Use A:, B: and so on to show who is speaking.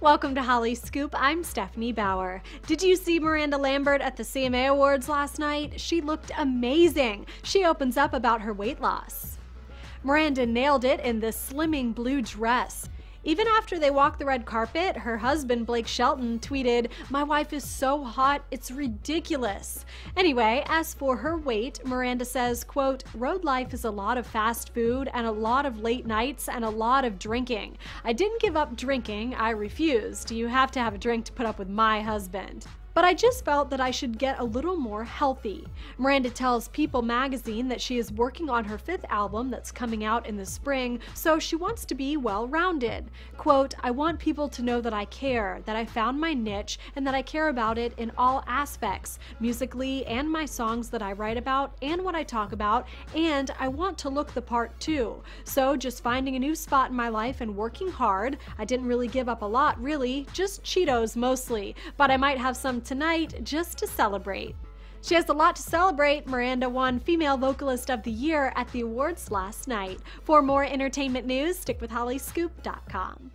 A: Welcome to HollyScoop. I'm Stephanie Bauer. Did you see Miranda Lambert at the CMA Awards last night? She looked amazing. She opens up about her weight loss. Miranda nailed it in this slimming blue dress. Even after they walked the red carpet, her husband Blake Shelton tweeted, My wife is so hot, it's ridiculous. Anyway, as for her weight, Miranda says, quote, Road life is a lot of fast food and a lot of late nights and a lot of drinking. I didn't give up drinking, I refused. You have to have a drink to put up with my husband but I just felt that I should get a little more healthy. Miranda tells People magazine that she is working on her fifth album that's coming out in the spring, so she wants to be well rounded. Quote, I want people to know that I care, that I found my niche, and that I care about it in all aspects, musically and my songs that I write about and what I talk about, and I want to look the part too. So just finding a new spot in my life and working hard. I didn't really give up a lot, really, just Cheetos mostly, but I might have some tonight just to celebrate. She has a lot to celebrate. Miranda won Female Vocalist of the Year at the awards last night. For more entertainment news, stick with HollyScoop.com.